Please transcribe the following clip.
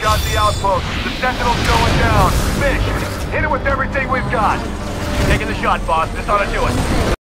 Got the outpost. The Sentinel's going down. Bish, hit it with everything we've got. Taking the shot, boss. Just ought to do it.